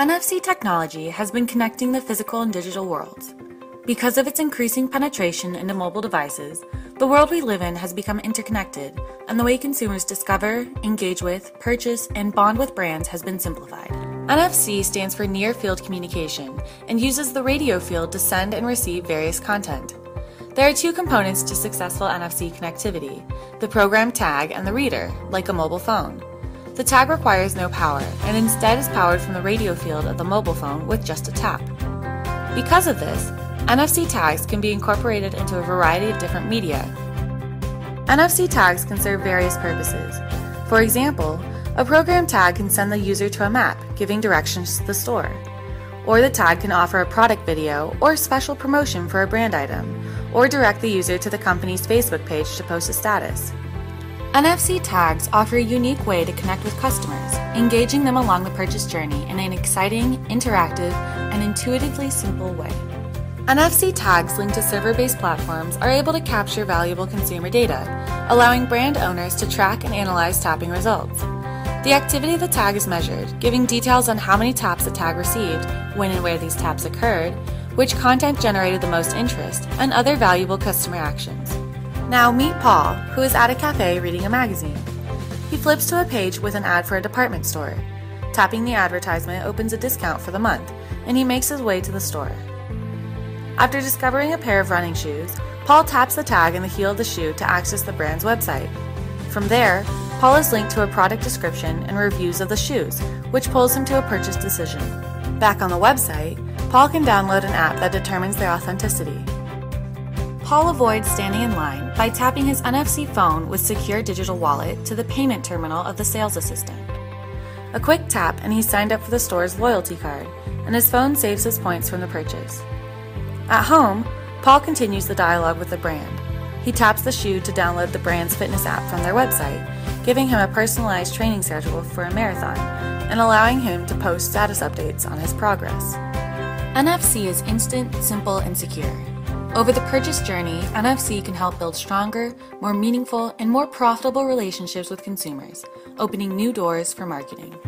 NFC technology has been connecting the physical and digital worlds. Because of its increasing penetration into mobile devices, the world we live in has become interconnected, and the way consumers discover, engage with, purchase, and bond with brands has been simplified. NFC stands for Near Field Communication and uses the radio field to send and receive various content. There are two components to successful NFC connectivity the program tag and the reader, like a mobile phone. The tag requires no power and instead is powered from the radio field of the mobile phone with just a tap. Because of this, NFC tags can be incorporated into a variety of different media. NFC tags can serve various purposes. For example, a program tag can send the user to a map, giving directions to the store. Or the tag can offer a product video or special promotion for a brand item, or direct the user to the company's Facebook page to post a status. NFC tags offer a unique way to connect with customers, engaging them along the purchase journey in an exciting, interactive, and intuitively simple way. NFC tags linked to server based platforms are able to capture valuable consumer data, allowing brand owners to track and analyze tapping results. The activity of the tag is measured, giving details on how many taps the tag received, when and where these taps occurred, which content generated the most interest, and other valuable customer actions. Now meet Paul, who is at a cafe reading a magazine. He flips to a page with an ad for a department store. Tapping the advertisement opens a discount for the month, and he makes his way to the store. After discovering a pair of running shoes, Paul taps the tag in the heel of the shoe to access the brand's website. From there, Paul is linked to a product description and reviews of the shoes, which pulls him to a purchase decision. Back on the website, Paul can download an app that determines their authenticity. Paul avoids standing in line by tapping his NFC phone with Secure Digital Wallet to the payment terminal of the sales assistant. A quick tap and he's signed up for the store's loyalty card, and his phone saves his points from the purchase. At home, Paul continues the dialogue with the brand. He taps the shoe to download the brand's fitness app from their website, giving him a personalized training schedule for a marathon and allowing him to post status updates on his progress. NFC is instant, simple, and secure. Over the purchase journey, NFC can help build stronger, more meaningful, and more profitable relationships with consumers, opening new doors for marketing.